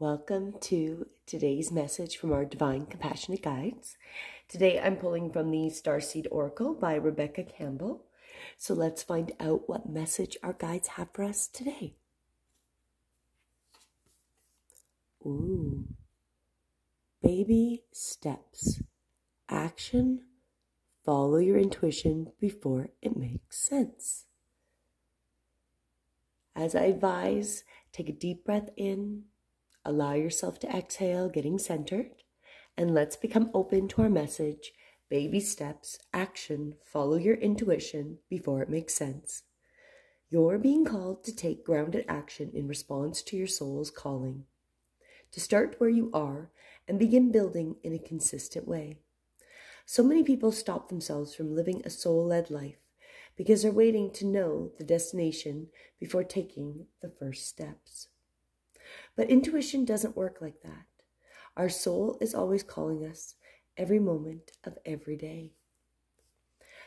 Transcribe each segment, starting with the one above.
Welcome to today's message from our Divine Compassionate Guides. Today I'm pulling from the Starseed Oracle by Rebecca Campbell. So let's find out what message our guides have for us today. Ooh. Baby steps. Action. Follow your intuition before it makes sense. As I advise, take a deep breath in, allow yourself to exhale, getting centered, and let's become open to our message baby steps, action, follow your intuition before it makes sense. You're being called to take grounded action in response to your soul's calling, to start where you are and begin building in a consistent way. So many people stop themselves from living a soul led life because they're waiting to know the destination before taking the first steps. But intuition doesn't work like that. Our soul is always calling us every moment of every day.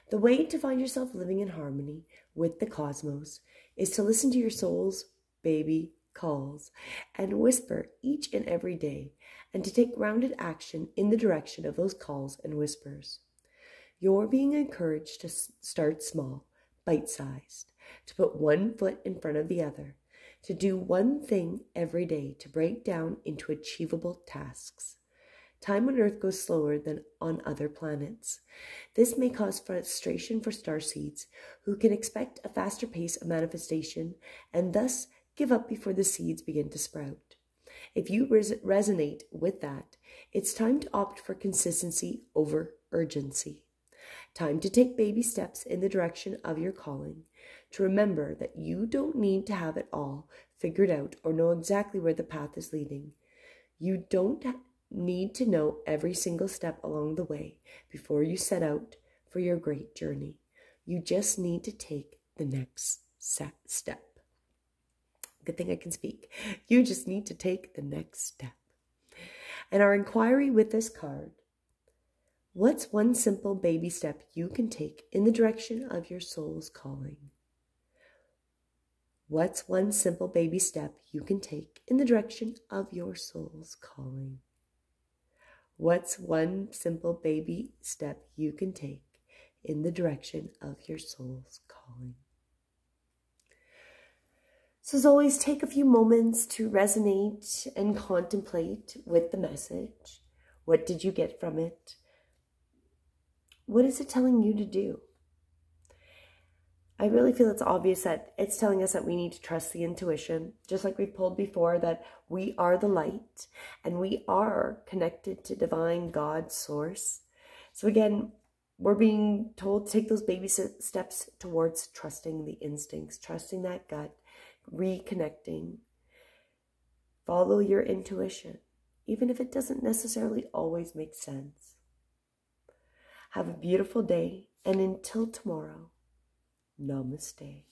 The way to find yourself living in harmony with the cosmos is to listen to your soul's baby calls and whisper each and every day and to take grounded action in the direction of those calls and whispers. You're being encouraged to start small, bite sized, to put one foot in front of the other, to do one thing every day to break down into achievable tasks. Time on Earth goes slower than on other planets. This may cause frustration for starseeds who can expect a faster pace of manifestation and thus give up before the seeds begin to sprout. If you res- resonate with that, it's time to opt for consistency over urgency. Time to take baby steps in the direction of your calling. To remember that you don't need to have it all figured out or know exactly where the path is leading. You don't need to know every single step along the way before you set out for your great journey. You just need to take the next step. Good thing I can speak. You just need to take the next step. And our inquiry with this card What's one simple baby step you can take in the direction of your soul's calling? What's one simple baby step you can take in the direction of your soul's calling? What's one simple baby step you can take in the direction of your soul's calling? So, as always, take a few moments to resonate and contemplate with the message. What did you get from it? What is it telling you to do? I really feel it's obvious that it's telling us that we need to trust the intuition, just like we've pulled before, that we are the light and we are connected to divine God source. So again, we're being told to take those baby steps towards trusting the instincts, trusting that gut, reconnecting. Follow your intuition, even if it doesn't necessarily always make sense. Have a beautiful day, and until tomorrow, namaste.